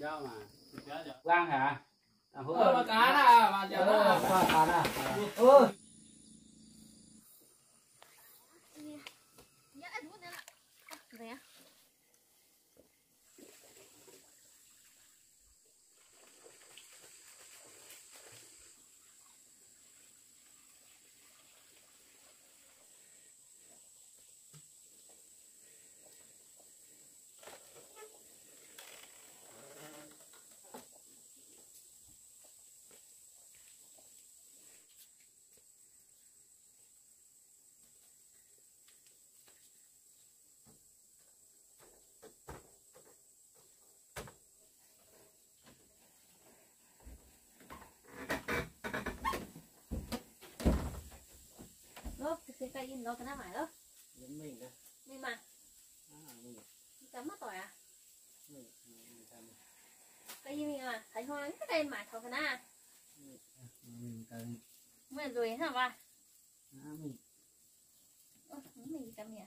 đó mà Quang hả? À, hứa. Ờ, mà cá nè, mà chèo Ờ, nè. qua cá nè. Ôi. Đó, cái cây in đó cái nào mày đó. giống mình đây Nhưng mà à, mình chấm mất rồi à? mình mình Cây in mình mà thấy hoa cái cây mà thầu cái nào? mình cần Mình rồi hả ba? à, mình mình cầm nhỉ?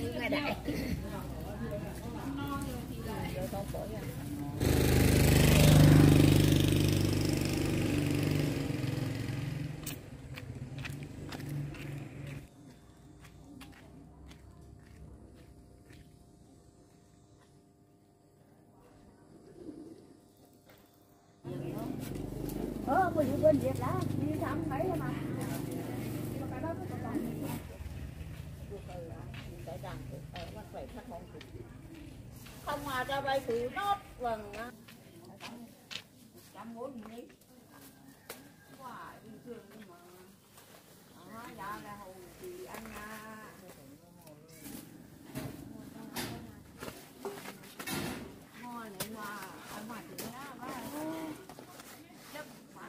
Liều ngay đại ờ mình đi bên việt lá đi thăm thấy mà không mà ra đây thì lần vần trăm bốn đi quá trường nhưng mà đó dạ là hầu thì anh à này mà anh mà thì nó mà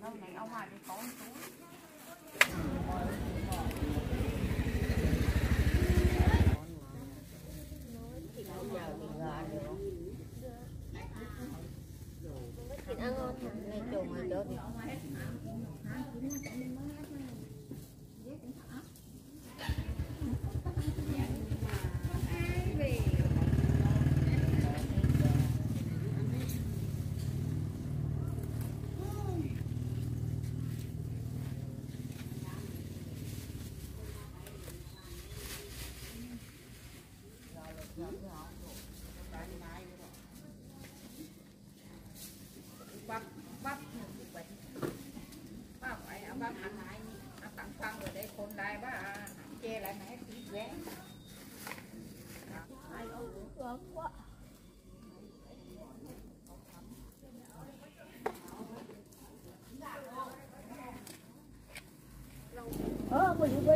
đâu này, ông mà thì có xuống thịt ăn ngon hả Nghe chồng mà đốt bắp bắp bắp phải ở bắp hành lại nó tặng phân rồi để con đai bá che lại mẹ tí vé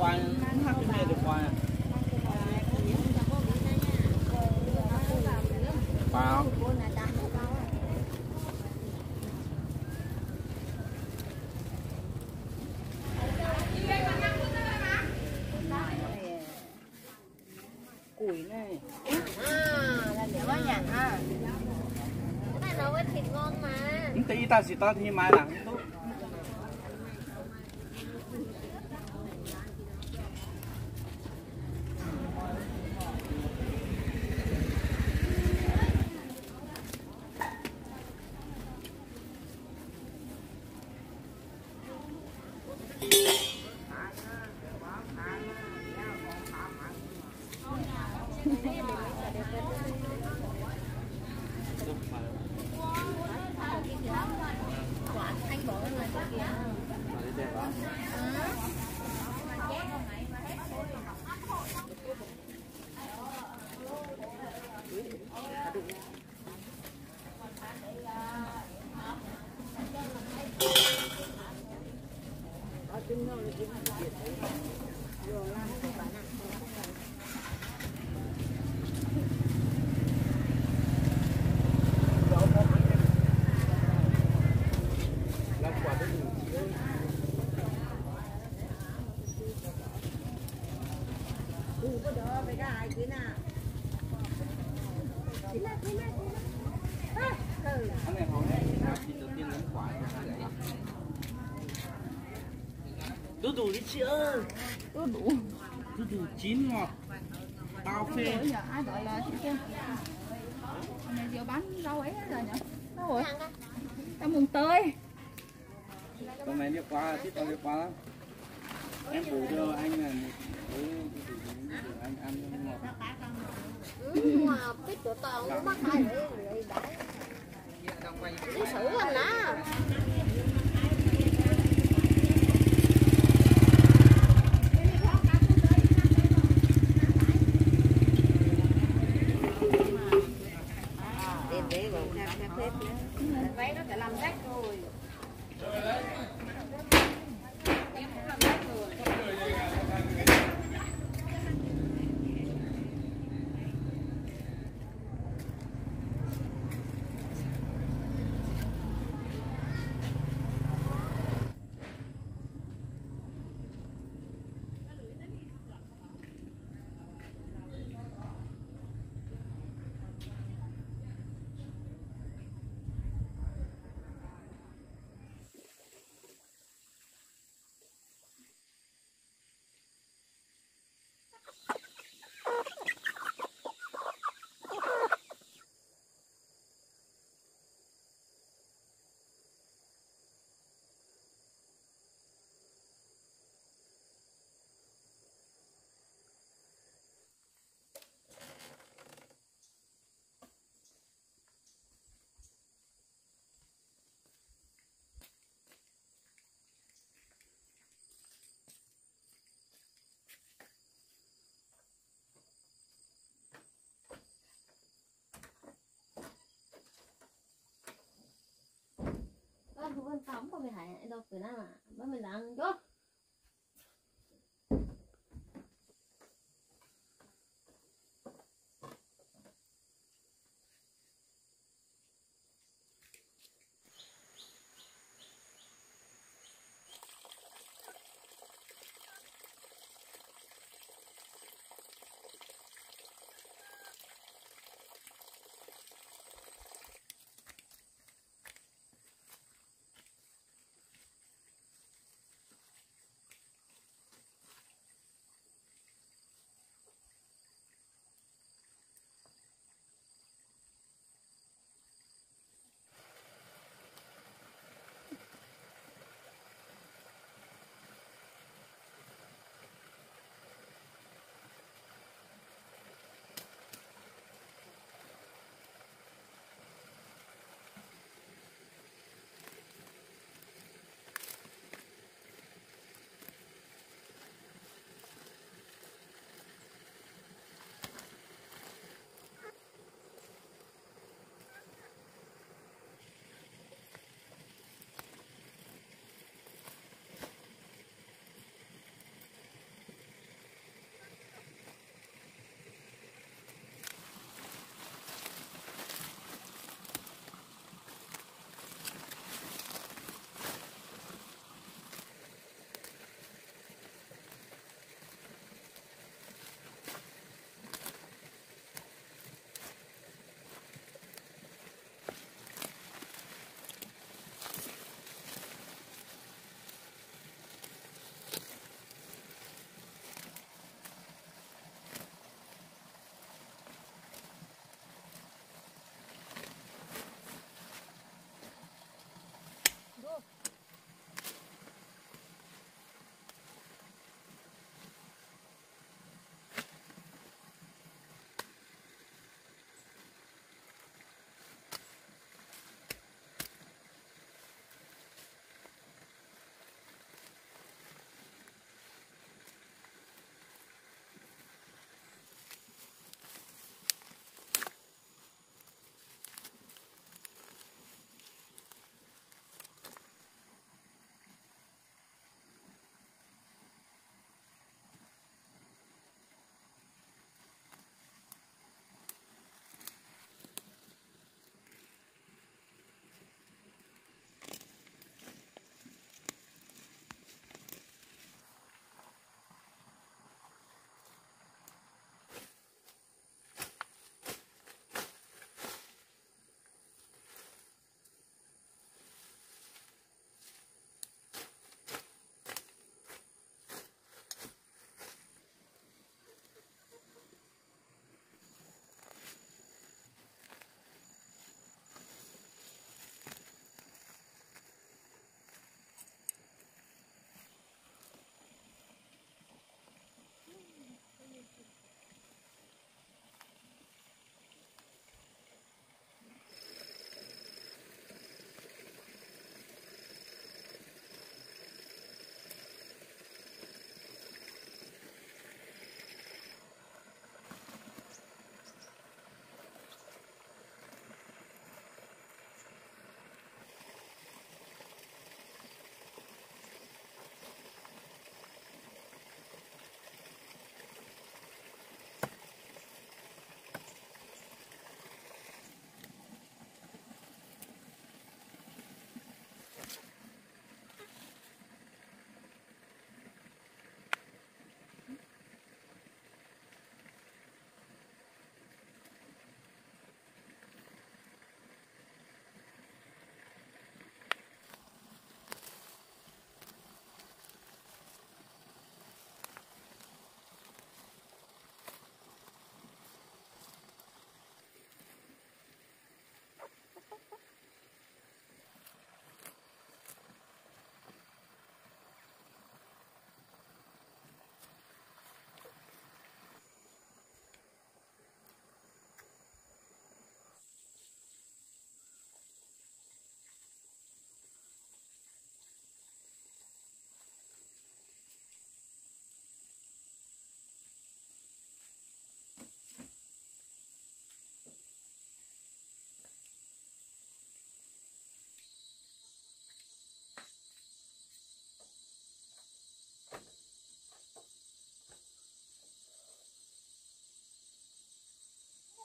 chẳng đi được qua, cái này được qua. Vào. củi này à là để nhặt à cái này nấu với thịt ngon mà Tí ta chỉ ta thì mai lặng chị ơi Tôi đủ cứ đủ chín ngọt Bao phê Ai gọi là chị xem Này giờ bán rau ấy rồi nhỉ Đâu rồi Tao mùng tới Con này biết quá, thích con biết quá lắm Em bù cho anh là anh ăn ngọt Ừ, ngọt, thích của tao cũng mắc bắt tay 안 까먹으면 해도 그나마 맘에 나는 거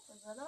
选择呢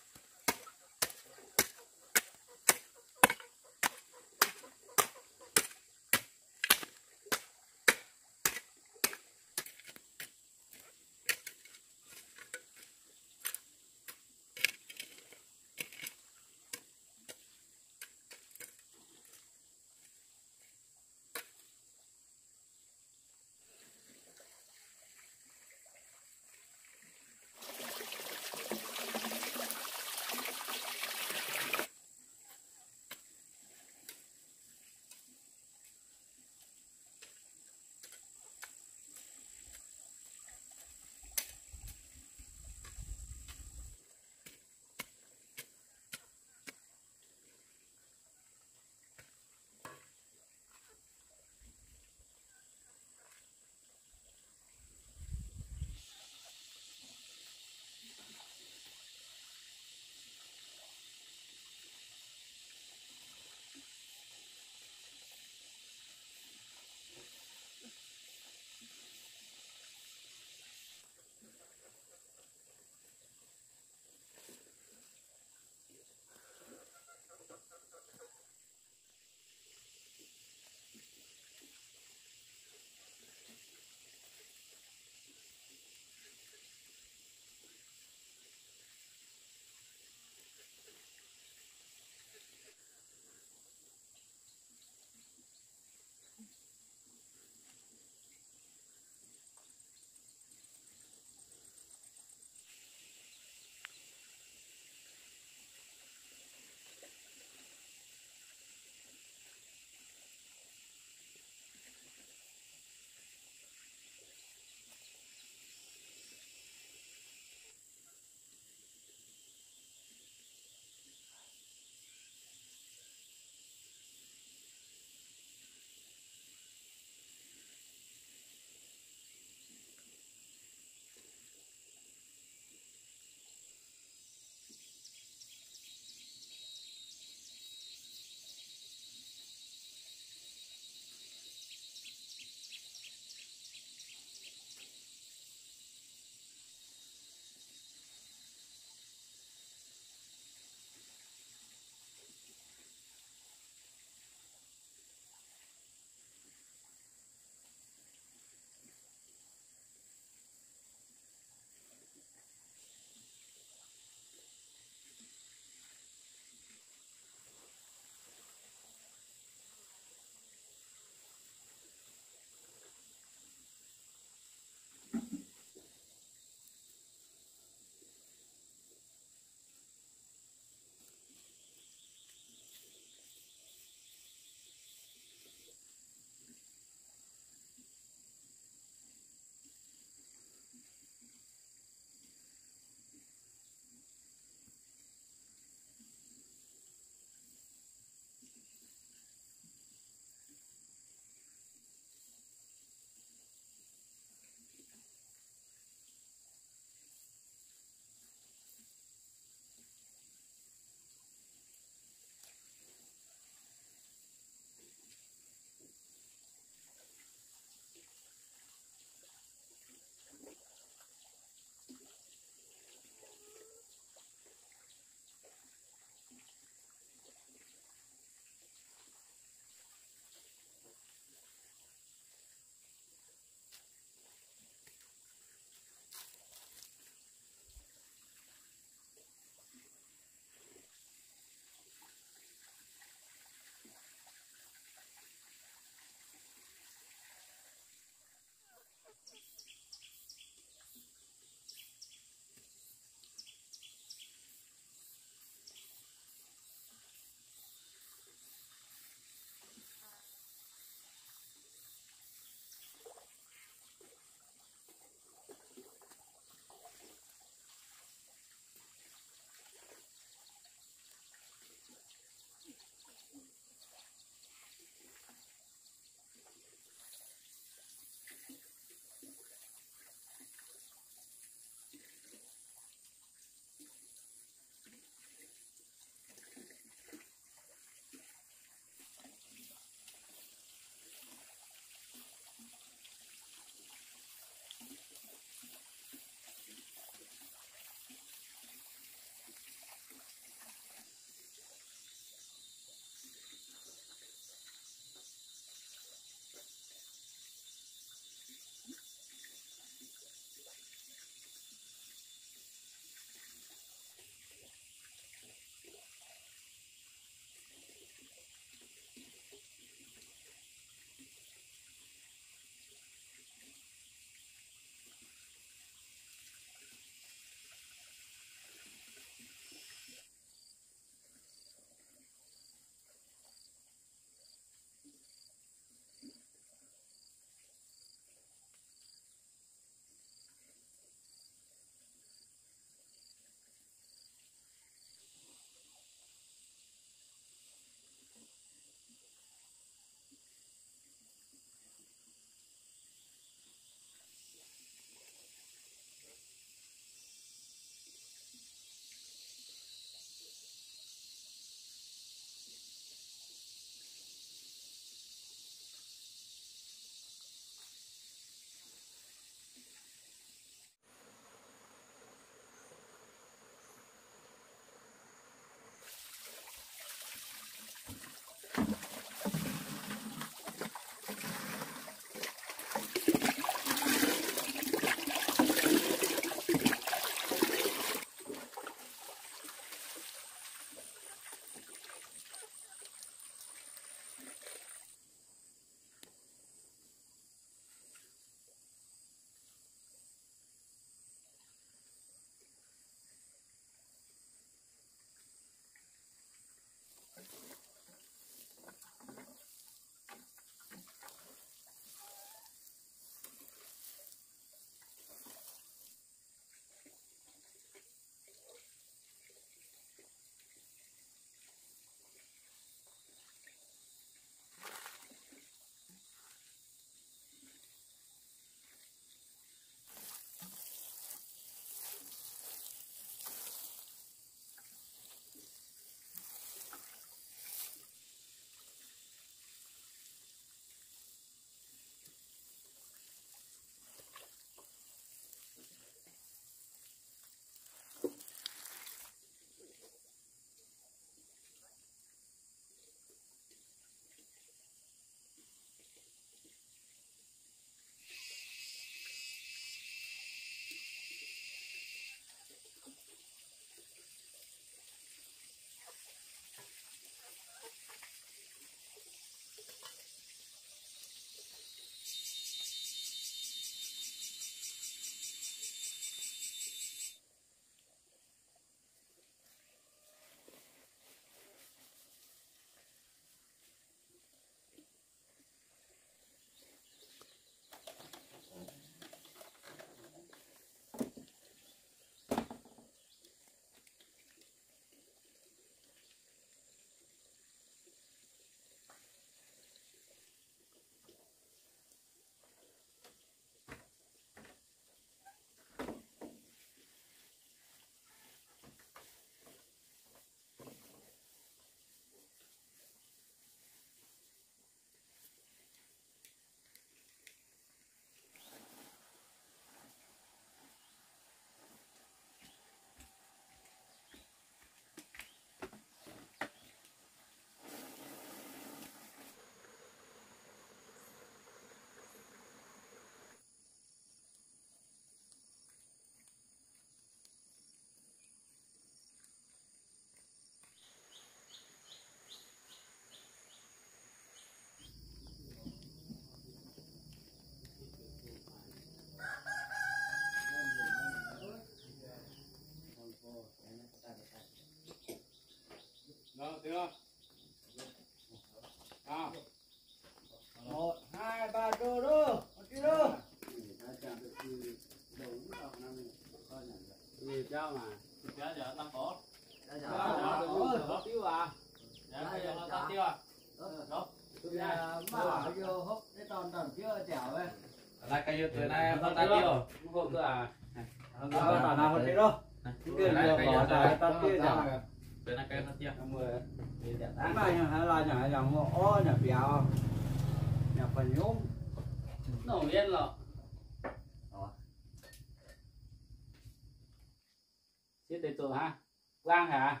Quang hả?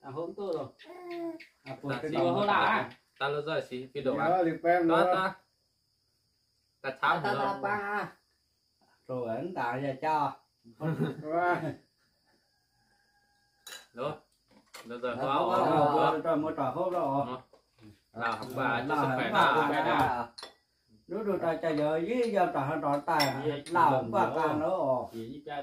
À hôm tôi rồi. à Ta tiêu hôm nào á? Ta lo rồi xí video á. đó liệp em Ta nữa ta. Ta tháo ta ta rồi. ba rồi ấn tạo ra cho Rồi. Được rồi, Đó, có đó, áo. đó, rồi một trò hốt đó Nào, học bà cho sức khỏe bà nào cái nếu được ta chạy giờ với giờ trả hơn tròn tài nào cũng qua càng nữa ồ Chỉ như cha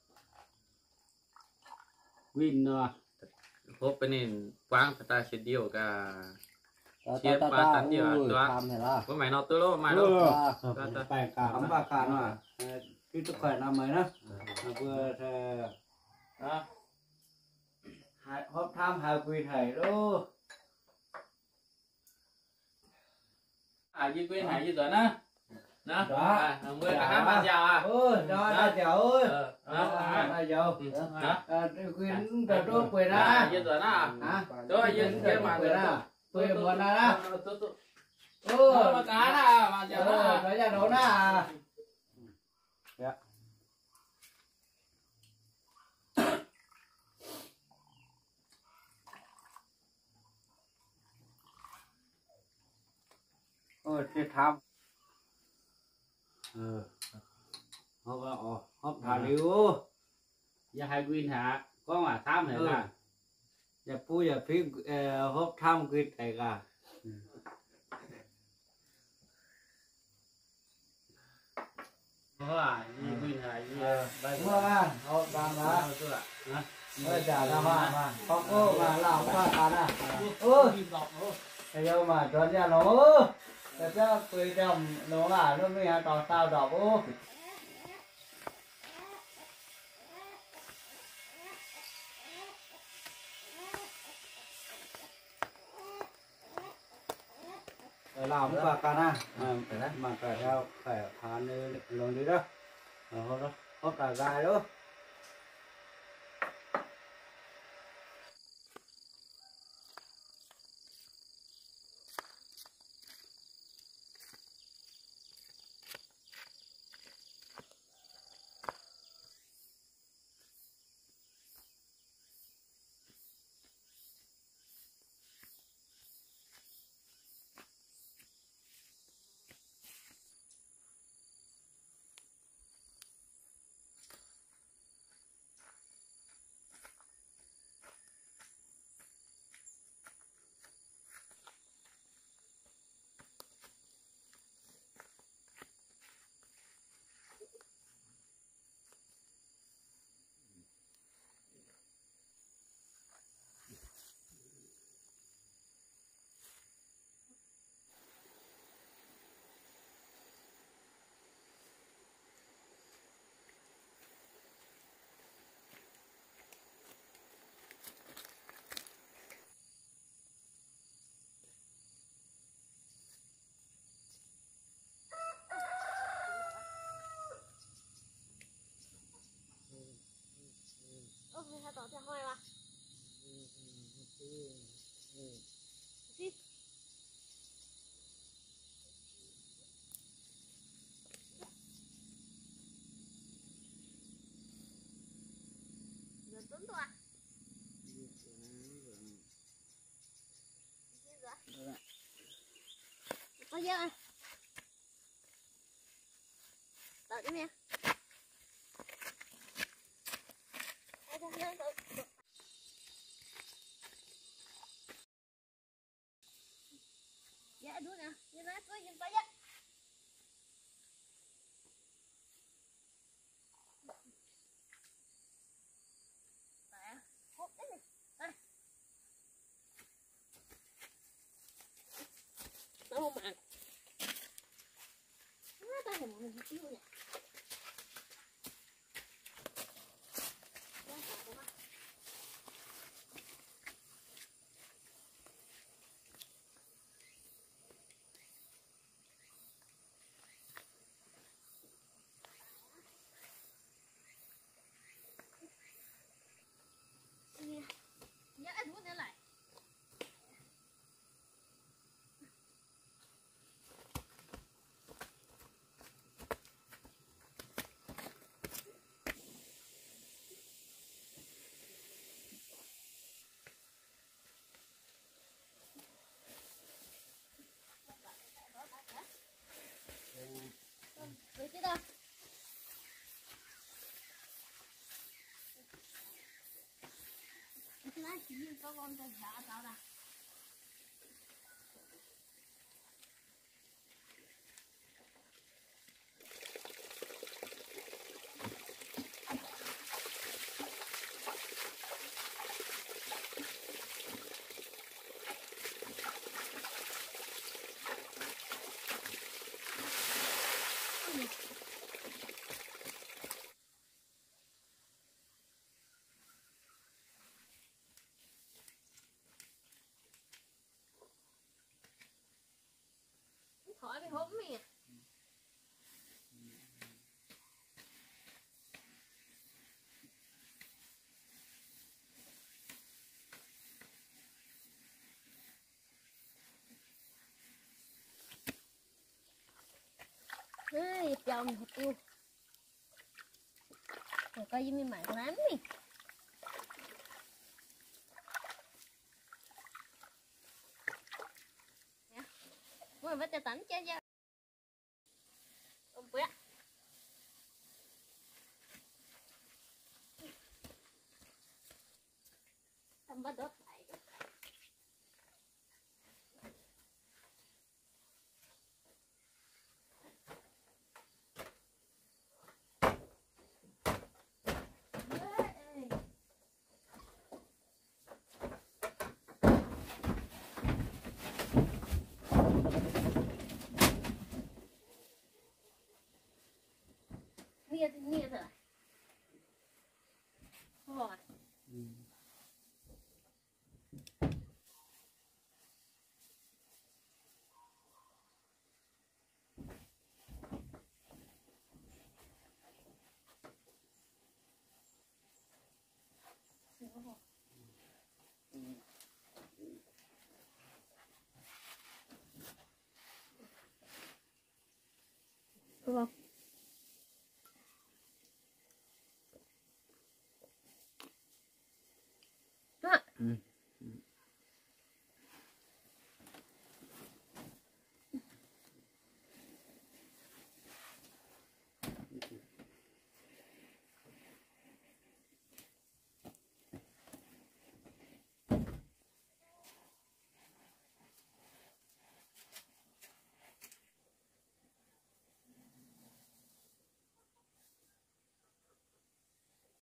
Nhà lại. Đó. Nào. Đó, cái miếng này. Cái miếng này. Này. Đó, đó, đó, nó đó. không là lần kia nó không phải nhận tép được à Rồi ha. Win rồi. Hộp bên này quang phải ta sẽ điều cả Chia ba tấn nhiều à, đúng không? tham này là có mày nó tôi lo mày Ừ. nó bài cả không ba cả nữa cái sức khỏe năm mới đó Nó vừa thì đó hai hộp tham hai quy thầy đó à như quên hải như rồi nè nè Đó. à mười cả hai bạn giàu à ôi đó Đó. là cháu ơi ờ đó đó à là cháu Ừ, đó. À quyến rồi tôi quên à. ra. Như rồi nè hả? Rồi, yên- yên mà quên ra. Quên một là đó. tôi tôi ôi. Đó, mà cá nè mà giàu Ờ, nè nó ra đâu nè ôi chết tham ừ hộp hộp hộp thả liu. Giờ hai quên hả? Có mà tham hả Ừ. cả giờ phu giờ phí ờ, hộp tham quy thầy cả. Có à như quên hả? Như đây mưa à hộp tham à tôi ạ hả? Ôi chả ra hoa mà Không cô mà làm qua cả nè Ôi Bây giờ mà cho ra nó. Cho quỳ đồng nó là nó mới tỏ sao đỏ ô Để làm qua cả nè Mà mà cả theo phải phá nơi lồng đi đó. Rồi hốt đó Hốt cả gai đó Ôi, sao tỏ theo hoài mà. Gì? Giờ rồi, Có chưa Tự cái nè. Ai ra lên tự. Dạ đúng nè, như nãy tôi nhìn tay á. Mẹ, hút đấy nè. Đây. Nó không ăn. Nó ta hình mình yêu nè. Nó sợ của nó. Nè. Dạ, anh muốn nữa lại. Rồi chứ đâu? Nãy chỉ có con cái giả tao ra. Khỏi bị hốm mì à. Ê, chồng thật yêu Rồi coi với mày lắm đi Ôi, bắt cho Mia mia rồi. Rồi. Đúng không?